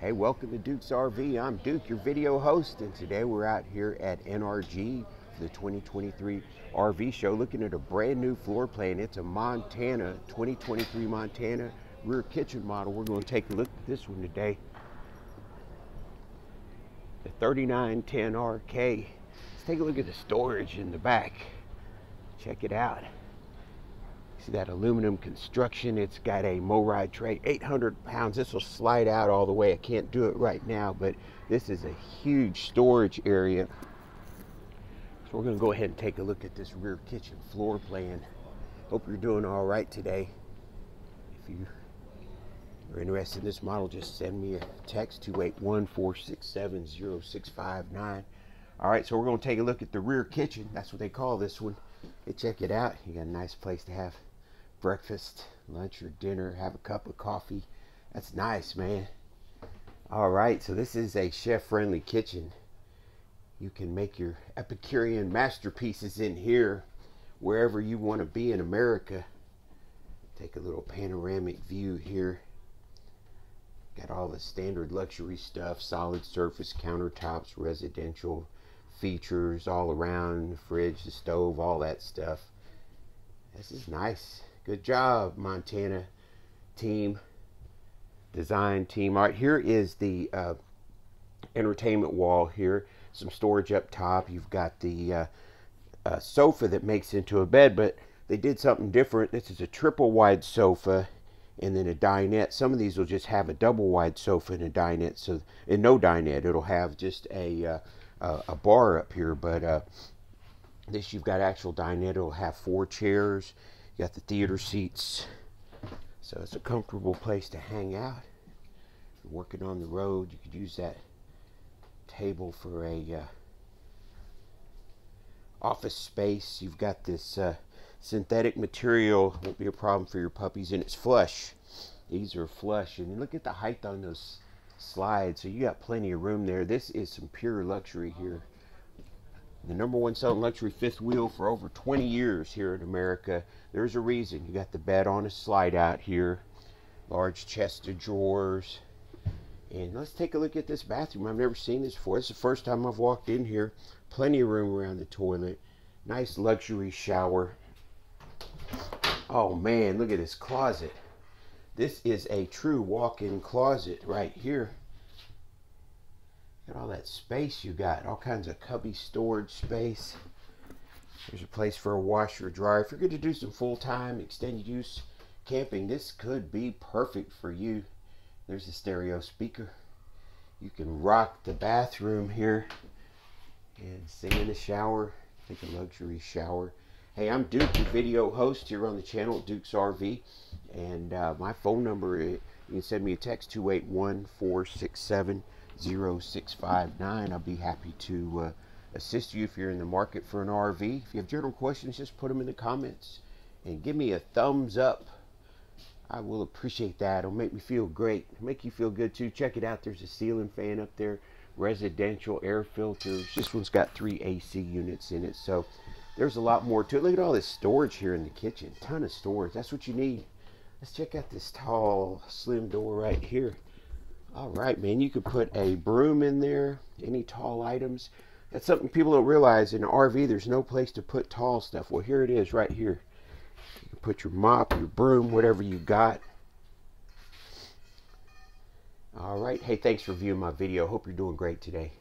Hey, welcome to Duke's RV. I'm Duke, your video host, and today we're out here at NRG for the 2023 RV show looking at a brand new floor plan. It's a Montana, 2023 Montana rear kitchen model. We're going to take a look at this one today. The 3910RK. Let's take a look at the storage in the back. Check it out. See that aluminum construction. It's got a MORryde tray, 800 pounds. This will slide out all the way. I can't do it right now, but this is a huge storage area. So we're gonna go ahead and take a look at this rear kitchen floor plan. Hope you're doing all right today. If you are interested in this model, just send me a text 281-467-0659. All right, so we're gonna take a look at the rear kitchen. That's what they call this one. Hey, check it out. You got a nice place to have breakfast, lunch, or dinner, have a cup of coffee. That's nice, man. All right, so this is a chef-friendly kitchen. You can make your Epicurean masterpieces in here, wherever you want to be in America. Take a little panoramic view here. Got all the standard luxury stuff, solid surface countertops, residential features all around, the fridge, the stove, all that stuff. This is nice. Good job, Montana team, design team. All right, here is the uh, entertainment wall here. Some storage up top. You've got the uh, uh, sofa that makes into a bed, but they did something different. This is a triple wide sofa and then a dinette. Some of these will just have a double wide sofa and a dinette. So, and no dinette. It'll have just a uh, a bar up here, but uh, this you've got actual dinette. It'll have four chairs you got the theater seats. So it's a comfortable place to hang out. You're working on the road, you could use that table for a uh, office space. You've got this uh, synthetic material, won't be a problem for your puppies, and it's flush. These are flush, and look at the height on those slides. So you got plenty of room there. This is some pure luxury here the number one selling luxury fifth wheel for over 20 years here in America. There's a reason. You got the bed on a slide out here, large chest of drawers. And let's take a look at this bathroom. I've never seen this before. It's the first time I've walked in here. Plenty of room around the toilet. Nice luxury shower. Oh man, look at this closet. This is a true walk-in closet right here. That space you got. All kinds of cubby storage space. There's a place for a washer dryer. If you're going to do some full-time extended use camping, this could be perfect for you. There's a stereo speaker. You can rock the bathroom here and sing in the shower. Take a luxury shower. Hey, I'm Duke, your video host here on the channel, Duke's RV. And uh, my phone number, you can send me a text, 281 467 0659. I'll be happy to uh, assist you if you're in the market for an RV. If you have general questions, just put them in the comments and give me a thumbs up. I will appreciate that. It'll make me feel great. It'll make you feel good too. Check it out. There's a ceiling fan up there, residential air filters. This one's got three AC units in it. So there's a lot more to it. Look at all this storage here in the kitchen. Ton of storage. That's what you need. Let's check out this tall, slim door right here. All right, man, you could put a broom in there, any tall items. That's something people don't realize in an RV, there's no place to put tall stuff. Well, here it is right here. You can put your mop, your broom, whatever you got. All right. Hey, thanks for viewing my video. Hope you're doing great today.